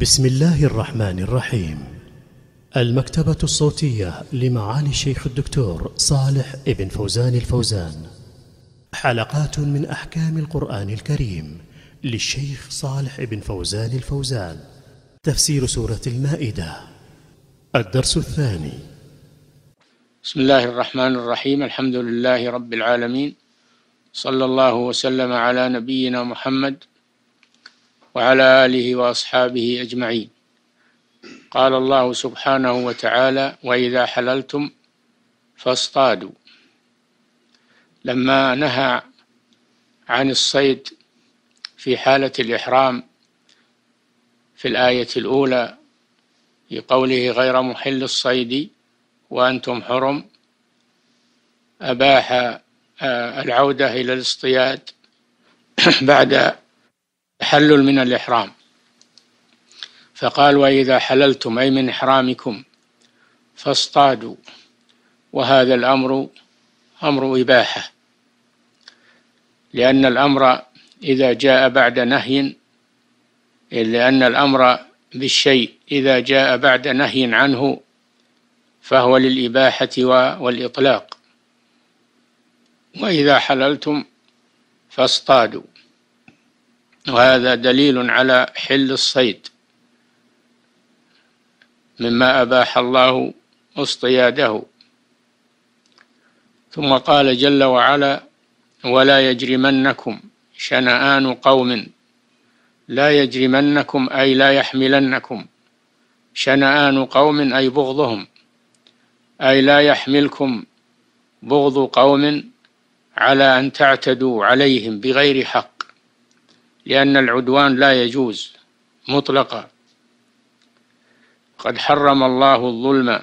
بسم الله الرحمن الرحيم. المكتبة الصوتية لمعالي الشيخ الدكتور صالح ابن فوزان الفوزان. حلقات من أحكام القرآن الكريم للشيخ صالح ابن فوزان الفوزان. تفسير سورة المائدة. الدرس الثاني. بسم الله الرحمن الرحيم. الحمد لله رب العالمين. صلى الله وسلم على نبينا محمد وعلى آله وأصحابه أجمعين. قال الله سبحانه وتعالى وإذا حللتم فاصطادوا. لما نهى عن الصيد في حالة الإحرام في الآية الأولى في قوله غير محل الصيد وأنتم حرم أباح آه، العودة إلى الاصطياد بعد تحلل من الإحرام. فقال وإذا حللتم أي من إحرامكم فاصطادوا وهذا الأمر أمر إباحة لأن الأمر إذا جاء بعد نهي لأن الأمر بالشيء إذا جاء بعد نهي عنه فهو للإباحة والإطلاق. وإذا حللتم فاصطادوا. وهذا دليل على حل الصيد. مما أباح الله اصطياده. ثم قال جل وعلا ولا يجرمنكم شنآن قوم. لا يجرمنكم أي لا يحملنكم. شنآن قوم أي بغضهم. أي لا يحملكم بغض قوم على أن تعتدوا عليهم بغير حق. لأن العدوان لا يجوز مطلقا. قد حرم الله الظلم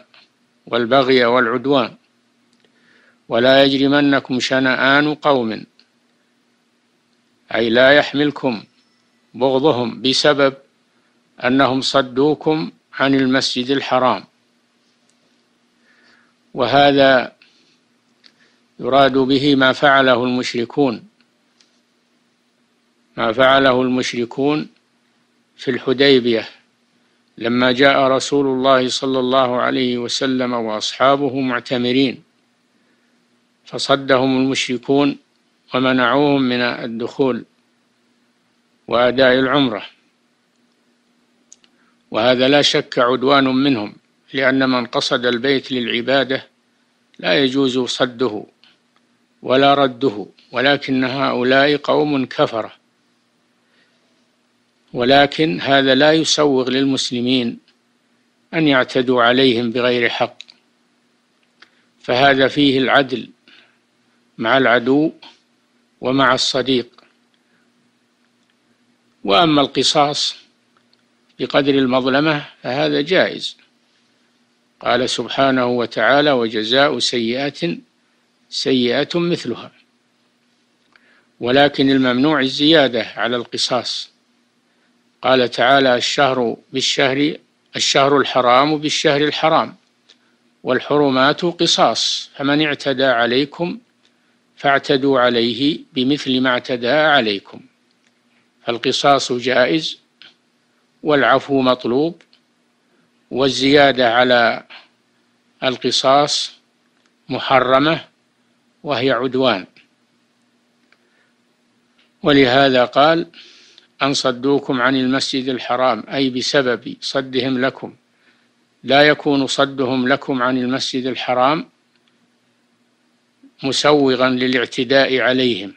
والبغي والعدوان ولا يجرمنكم شنآن قوم أي لا يحملكم بغضهم بسبب أنهم صدوكم عن المسجد الحرام. وهذا يراد به ما فعله المشركون ما فعله المشركون في الحديبية لما جاء رسول الله صلى الله عليه وسلم وأصحابه معتمرين فصدهم المشركون ومنعوهم من الدخول وأداء العمرة. وهذا لا شك عدوان منهم لأن من قصد البيت للعبادة لا يجوز صده ولا رده ولكن هؤلاء قوم كفرة. ولكن هذا لا يسوغ للمسلمين أن يعتدوا عليهم بغير حق فهذا فيه العدل مع العدو ومع الصديق. وأما القصاص بقدر المظلمة فهذا جائز. قال سبحانه وتعالى وجزاء سيئة سيئة مثلها. ولكن الممنوع الزيادة على القصاص قال تعالى الشهر بالشهر الشهر الحرام بالشهر الحرام والحرمات قصاص فمن اعتدى عليكم فاعتدوا عليه بمثل ما اعتدى عليكم. فالقصاص جائز والعفو مطلوب والزيادة على القصاص محرمة وهي عدوان. ولهذا قال أن صدوكم عن المسجد الحرام أي بسبب صدهم لكم. لا يكون صدهم لكم عن المسجد الحرام مسوغا للاعتداء عليهم.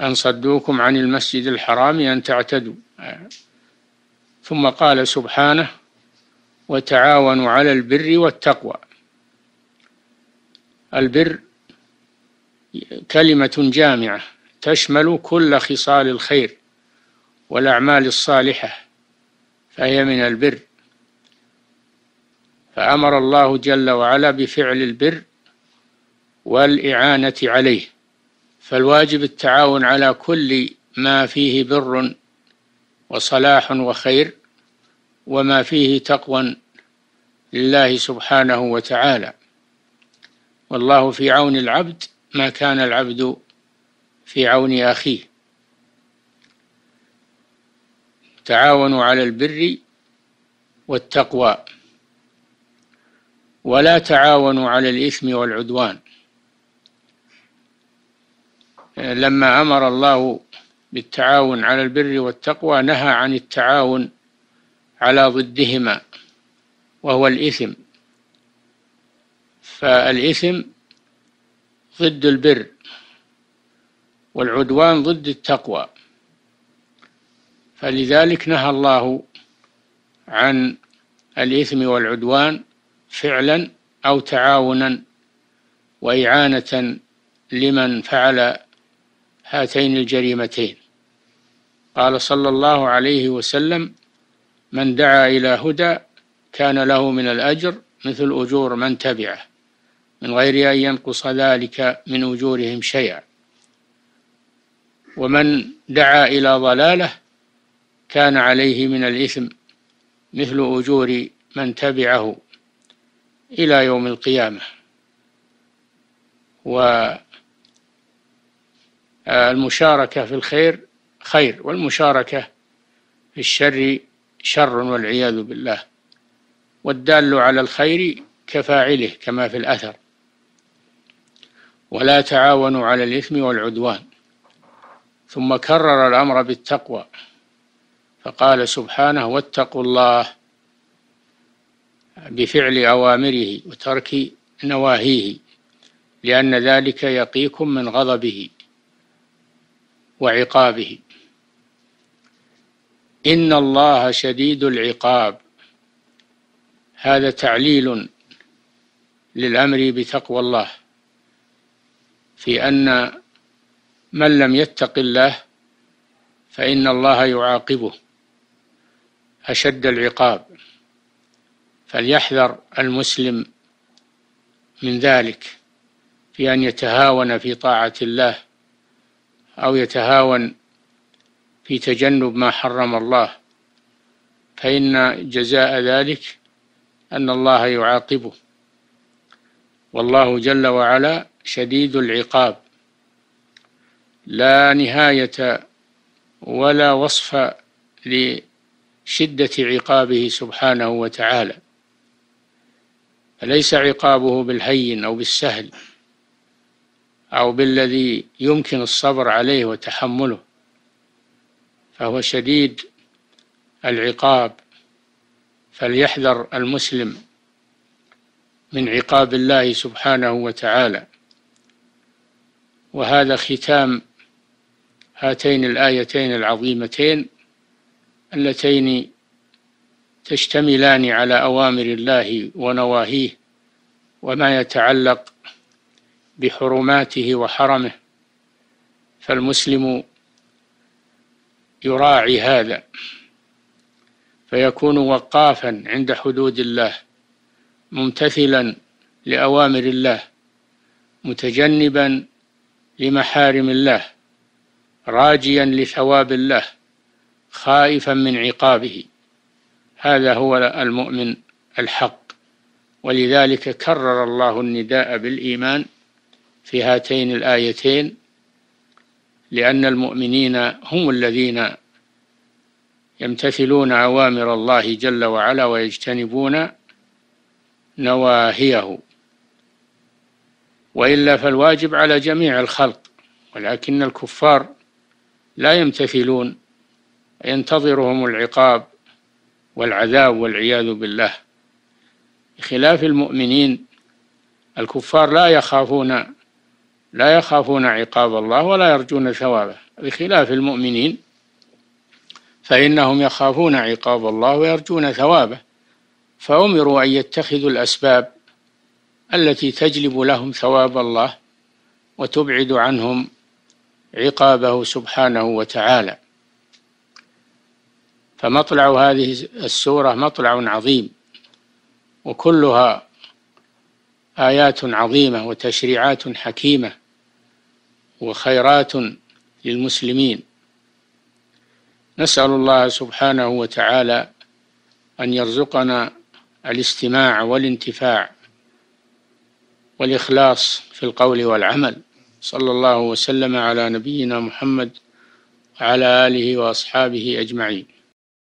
أن صدوكم عن المسجد الحرام أن تعتدوا. ثم قال سبحانه وتعاونوا على البر والتقوى. البر كلمة جامعة تشمل كل خصال الخير والأعمال الصالحة فهي من البر. فأمر الله جل وعلا بفعل البر والإعانة عليه. فالواجب التعاون على كل ما فيه بر وصلاح وخير وما فيه تقوى لله سبحانه وتعالى. والله في عون العبد ما كان العبد في عون أخيه. تعاونوا على البر والتقوى. ولا تعاونوا على الإثم والعدوان. لما أمر الله بالتعاون على البر والتقوى نهى عن التعاون على ضدهما وهو الإثم. فالإثم ضد البر والعدوان ضد التقوى. فلذلك نهى الله عن الإثم والعدوان فعلا أو تعاونا وإعانة لمن فعل هاتين الجريمتين. قال صلى الله عليه وسلم من دعا إلى هدى كان له من الأجر مثل أجور من تبعه. من غير أن ينقص ذلك من أجورهم شيئا. ومن دعا إلى ضلاله كان عليه من الإثم مثل أجور من تبعه إلى يوم القيامة. والمشاركة في الخير خير والمشاركة في الشر شر والعياذ بالله. والدال على الخير كفاعله كما في الأثر. ولا تعاونوا على الإثم والعدوان. ثم كرر الأمر بالتقوى. فقال سبحانه واتقوا الله بفعل أوامره وترك نواهيه لأن ذلك يقيكم من غضبه وعقابه. إن الله شديد العقاب. هذا تعليل للأمر بتقوى الله. في أن من لم يتق الله فإن الله يعاقبه أشد العقاب فليحذر المسلم من ذلك في أن يتهاون في طاعة الله أو يتهاون في تجنب ما حرم الله. فإن جزاء ذلك أن الله يعاقبه. والله جل وعلا شديد العقاب لا نهاية ولا وصف لشدة عقابه سبحانه وتعالى. فليس عقابه بالهين أو بالسهل أو بالذي يمكن الصبر عليه وتحمله فهو شديد العقاب. فليحذر المسلم من عقاب الله سبحانه وتعالى. وهذا ختام هاتين الآيتين العظيمتين اللتين تشتملان على أوامر الله ونواهيه وما يتعلق بحرماته وحرمه فالمسلم يراعي هذا فيكون وقافا عند حدود الله ممتثلا لأوامر الله متجنبا لمحارم الله راجيا لثواب الله خائفا من عقابه. هذا هو المؤمن الحق. ولذلك كرر الله النداء بالإيمان في هاتين الآيتين لأن المؤمنين هم الذين يمتثلون أوامر الله جل وعلا ويجتنبون نواهيه. وإلا فالواجب على جميع الخلق ولكن الكفار لا يمتثلون ينتظرهم العقاب والعذاب والعياذ بالله. بخلاف المؤمنين الكفار لا يخافون لا يخافون عقاب الله ولا يرجون ثوابه. بخلاف المؤمنين فإنهم يخافون عقاب الله ويرجون ثوابه. فأمروا أن يتخذوا الأسباب التي تجلب لهم ثواب الله وتبعد عنهم عقابه سبحانه وتعالى. فمطلع هذه السورة مطلع عظيم وكلها آيات عظيمة وتشريعات حكيمة وخيرات للمسلمين. نسأل الله سبحانه وتعالى أن يرزقنا الاستماع والانتفاع والإخلاص في القول والعمل. صلى الله وسلم على نبينا محمد وعلى آله وأصحابه أجمعين.